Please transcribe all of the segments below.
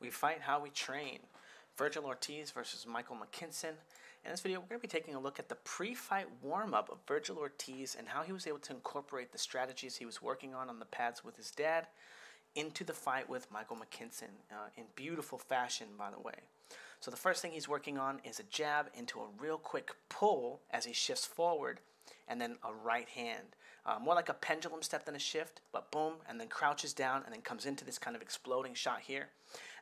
We fight how we train. Vergil Ortiz versus Michael McKinson. In this video, we're going to be taking a look at the pre-fight warm-up of Vergil Ortiz and how he was able to incorporate the strategies he was working on on the pads with his dad into the fight with Michael McKinson uh, in beautiful fashion, by the way. So the first thing he's working on is a jab into a real quick pull as he shifts forward, and then a right hand. Uh, more like a pendulum step than a shift, but boom, and then crouches down and then comes into this kind of exploding shot here.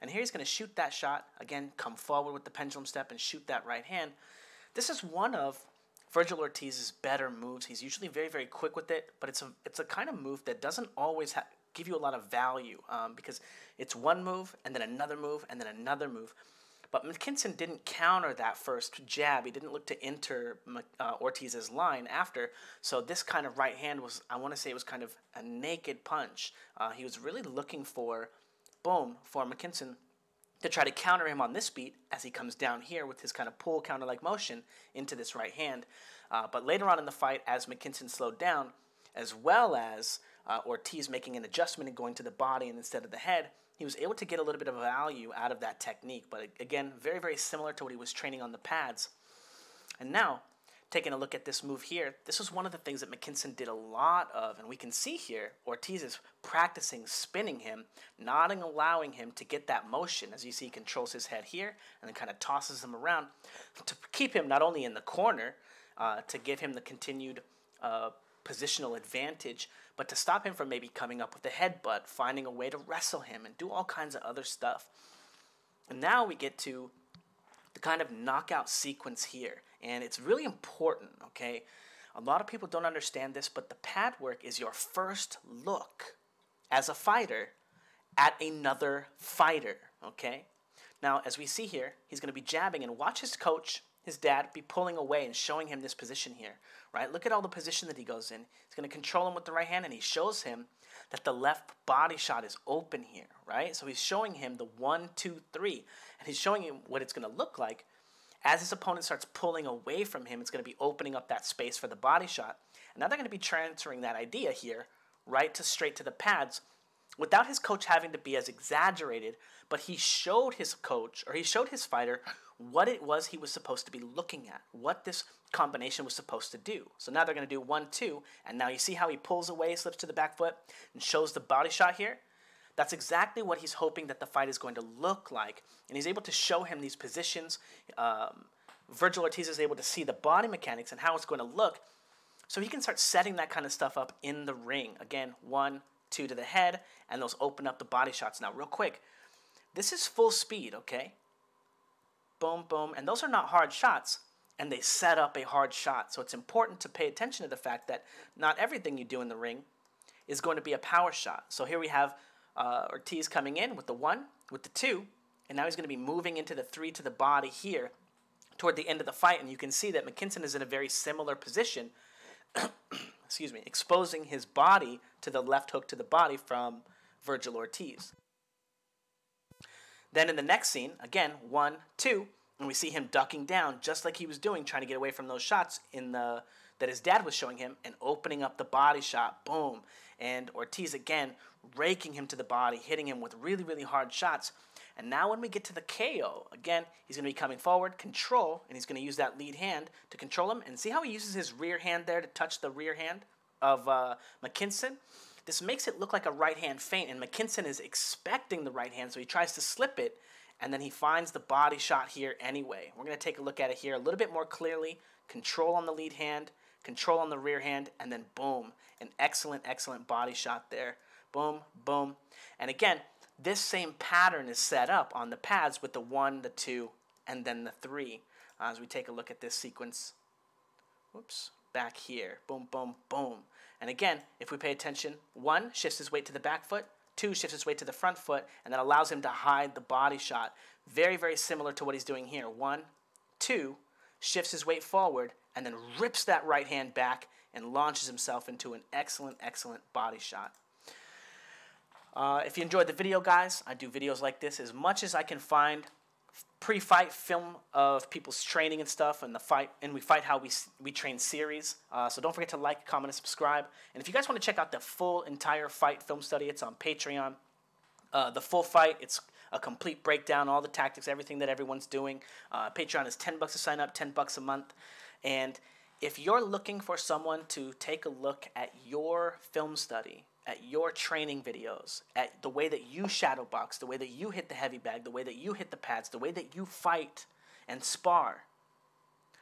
And here he's going to shoot that shot, again, come forward with the pendulum step and shoot that right hand. This is one of Vergil Ortiz's better moves. He's usually very, very quick with it, but it's a, it's a kind of move that doesn't always give you a lot of value um, because it's one move and then another move and then another move. But McKinson didn't counter that first jab. He didn't look to enter uh, Ortiz's line after. So this kind of right hand was, I want to say, it was kind of a naked punch. Uh, he was really looking for, boom, for McKinson to try to counter him on this beat as he comes down here with his kind of pull counter like motion into this right hand. Uh, but later on in the fight, as McKinson slowed down, as well as uh, Ortiz making an adjustment and going to the body and instead of the head, he was able to get a little bit of value out of that technique. But again, very, very similar to what he was training on the pads. And now, taking a look at this move here, this was one of the things that McKinson did a lot of. And we can see here, Ortiz is practicing spinning him, not allowing him to get that motion. As you see, he controls his head here and then kind of tosses him around to keep him not only in the corner, uh, to give him the continued uh, positional advantage, but to stop him from maybe coming up with a headbutt, finding a way to wrestle him, and do all kinds of other stuff. And now we get to the kind of knockout sequence here. And it's really important, okay? A lot of people don't understand this, but the pad work is your first look as a fighter at another fighter, okay? Now, as we see here, he's going to be jabbing, and watch his coach his dad be pulling away and showing him this position here, right? Look at all the position that he goes in. He's going to control him with the right hand, and he shows him that the left body shot is open here, right? So he's showing him the one, two, three, and he's showing him what it's going to look like. As his opponent starts pulling away from him, it's going to be opening up that space for the body shot. And now they're going to be transferring that idea here right to straight to the pads without his coach having to be as exaggerated, but he showed his coach or he showed his fighter what it was he was supposed to be looking at, what this combination was supposed to do. So now they're going to do one, two, and now you see how he pulls away, slips to the back foot, and shows the body shot here? That's exactly what he's hoping that the fight is going to look like. And he's able to show him these positions. Um, Vergil Ortiz is able to see the body mechanics and how it's going to look. So he can start setting that kind of stuff up in the ring. Again, one, two to the head, and those open up the body shots. Now, real quick, this is full speed, okay? boom, boom. And those are not hard shots, and they set up a hard shot. So it's important to pay attention to the fact that not everything you do in the ring is going to be a power shot. So here we have uh, Ortiz coming in with the one, with the two, and now he's going to be moving into the three to the body here toward the end of the fight. And you can see that McKinson is in a very similar position, excuse me, exposing his body to the left hook to the body from Vergil Ortiz. Then in the next scene, again, one, two, and we see him ducking down just like he was doing, trying to get away from those shots in the that his dad was showing him and opening up the body shot. Boom. And Ortiz again raking him to the body, hitting him with really, really hard shots. And now when we get to the KO, again, he's going to be coming forward, control, and he's going to use that lead hand to control him. And see how he uses his rear hand there to touch the rear hand of uh, McKinson? This makes it look like a right hand feint, and McKinson is expecting the right hand, so he tries to slip it, and then he finds the body shot here anyway. We're going to take a look at it here a little bit more clearly. Control on the lead hand, control on the rear hand, and then boom, an excellent, excellent body shot there. Boom, boom. And again, this same pattern is set up on the pads with the one, the two, and then the three. Uh, as we take a look at this sequence, whoops, back here. Boom, boom, boom. And again, if we pay attention, one shifts his weight to the back foot, two shifts his weight to the front foot, and that allows him to hide the body shot. Very, very similar to what he's doing here. One, two, shifts his weight forward, and then rips that right hand back and launches himself into an excellent, excellent body shot. Uh, if you enjoyed the video, guys, I do videos like this as much as I can find pre-fight film of people's training and stuff and the fight and we fight how we we train series uh, so don't forget to like comment and subscribe and if you guys want to check out the full entire fight film study it's on patreon uh, the full fight it's a complete breakdown, all the tactics, everything that everyone's doing. Uh, Patreon is 10 bucks to sign up, 10 bucks a month. And if you're looking for someone to take a look at your film study, at your training videos, at the way that you shadow box, the way that you hit the heavy bag, the way that you hit the pads, the way that you fight and spar,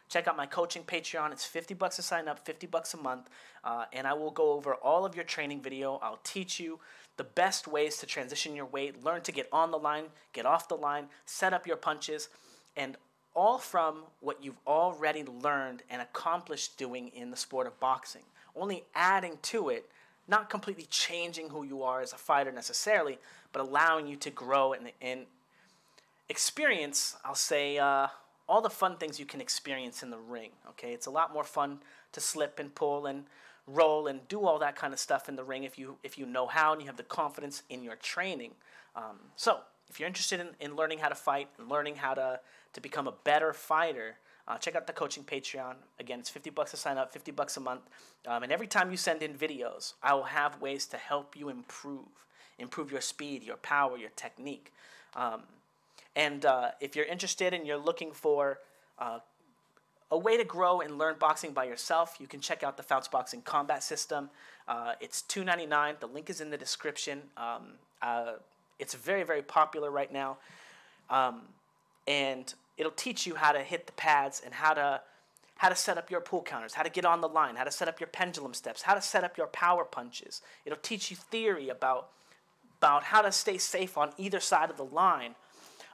check out my coaching Patreon. It's 50 bucks to sign up, 50 bucks a month, uh, and I will go over all of your training video. I'll teach you the best ways to transition your weight, learn to get on the line, get off the line, set up your punches, and all from what you've already learned and accomplished doing in the sport of boxing. Only adding to it, not completely changing who you are as a fighter necessarily, but allowing you to grow and, and experience, I'll say, uh, all the fun things you can experience in the ring. Okay, it's a lot more fun to slip and pull and roll and do all that kind of stuff in the ring if you if you know how and you have the confidence in your training. Um, so if you're interested in, in learning how to fight and learning how to to become a better fighter, uh, check out the coaching Patreon. Again, it's 50 bucks to sign up, 50 bucks a month. Um, and every time you send in videos, I will have ways to help you improve, improve your speed, your power, your technique. Um, and uh, if you're interested and you're looking for uh, a way to grow and learn boxing by yourself, you can check out the Fouts Boxing Combat System. Uh, it's $2.99. The link is in the description. Um, uh, it's very, very popular right now. Um, and it'll teach you how to hit the pads and how to how to set up your pool counters, how to get on the line, how to set up your pendulum steps, how to set up your power punches. It'll teach you theory about about how to stay safe on either side of the line,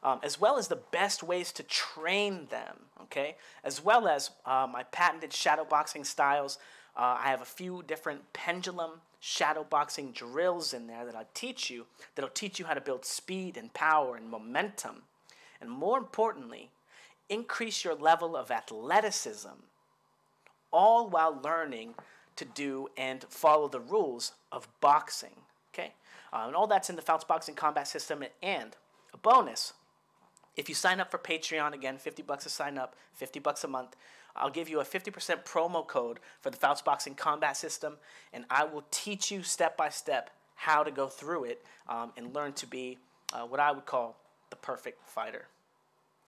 um, as well as the best ways to train them. Okay, as well as uh, my patented shadow boxing styles. Uh, I have a few different pendulum shadow boxing drills in there that I'll teach you that'll teach you how to build speed and power and momentum and more importantly, increase your level of athleticism, all while learning to do and follow the rules of boxing. Okay, uh, and all that's in the Fouts Boxing Combat System. And a bonus, if you sign up for Patreon, again, 50 bucks to sign up, 50 bucks a month, I'll give you a 50% promo code for the Fouts Boxing Combat System, and I will teach you step by step how to go through it um, and learn to be uh, what I would call the perfect fighter.